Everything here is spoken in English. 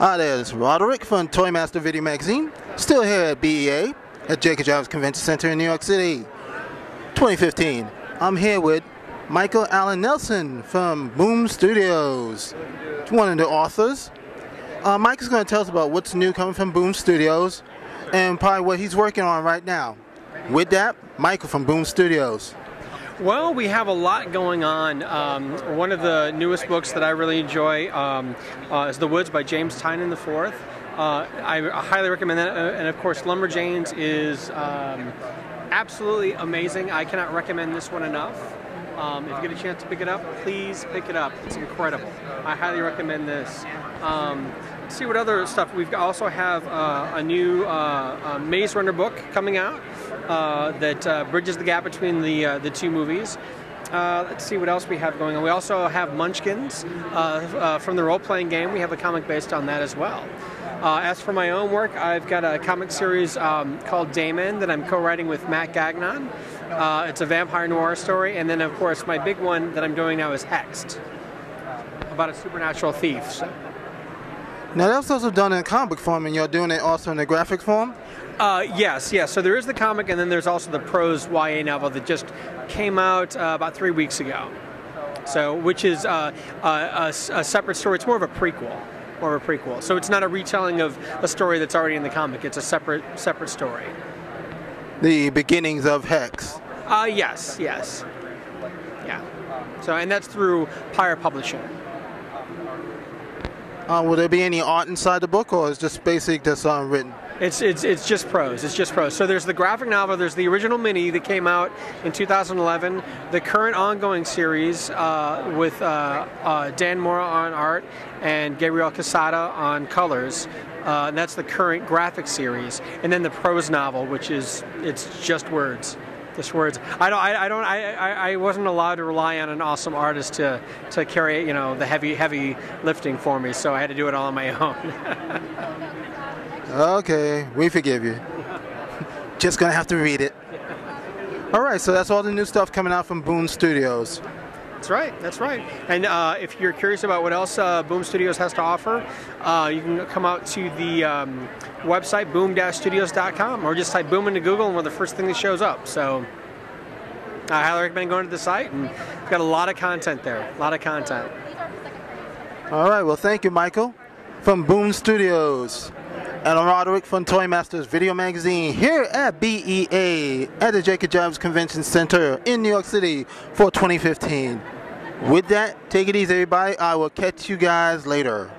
Hi there, this is Roderick from Toy Master Video Magazine. Still here at BEA at Jacob Javits Convention Center in New York City, 2015. I'm here with Michael Alan Nelson from Boom Studios, one of the authors. Uh, Mike is going to tell us about what's new coming from Boom Studios and probably what he's working on right now. With that, Michael from Boom Studios. Well, we have a lot going on. Um, one of the newest books that I really enjoy um, uh, is The Woods by James Tynion IV. Uh, I highly recommend that. Uh, and of course, Lumberjanes is um, absolutely amazing. I cannot recommend this one enough. Um, if you get a chance to pick it up, please pick it up. It's incredible. I highly recommend this. Um, see what other stuff. We also have uh, a new uh, Maze Runner book coming out uh, that uh, bridges the gap between the uh, the two movies. Uh, let's see what else we have going on. We also have Munchkins from the role-playing game. We have a comic based on that as well. as for my own work, I've got a comic series um, called Day Men that I'm co-writing with Matt Gagnon. it's a vampire noir story, and then of course my big one that I'm doing now is Hexed, about a supernatural thief. So. Now that's also done in comic form, and you're doing it also in the graphic form. Uh, yes, yes. So there is the comic, and then there's also the prose YA novel that just came out uh, about three weeks ago. So, which is uh, a, a, separate story. It's more of a prequel, more of a prequel. So it's not a retelling of a story that's already in the comic. It's a separate, separate story. The beginnings of Hex. Uh, yes, yes, yeah. So, and that's through Pyre Publishing. Uh, will there be any art inside the book, or is just basic just unwritten? It's, it's, it's just prose. It's just prose. So there's the graphic novel, there's the original mini that came out in 2011, the current ongoing series uh, with uh, uh, Dan Mora on art and Gabriel Cassata on colors. Uh, and that's the current graphic series, and then the prose novel, which is it's just words just words. I don't. I, I don't. I, I, wasn't allowed to rely on an awesome artist to to carry you know the heavy heavy lifting for me. So I had to do it all on my own. okay, we forgive you. Just gonna have to read it. All right. So that's all the new stuff coming out from Boom Studios. That's right. That's right. And uh, if you're curious about what else uh, Boom Studios has to offer, uh, you can come out to the um, website boom-studios.com or just type boom into Google and we're the first thing that shows up. So I highly recommend going to the site and we've got a lot of content there. A lot of content. All right. Well, thank you, Michael, from Boom Studios. And I'm Roderick from Toy Masters Video Magazine here at BEA at the Jacob Javits Convention Center in New York City for 2015. With that, take it easy, everybody. I will catch you guys later.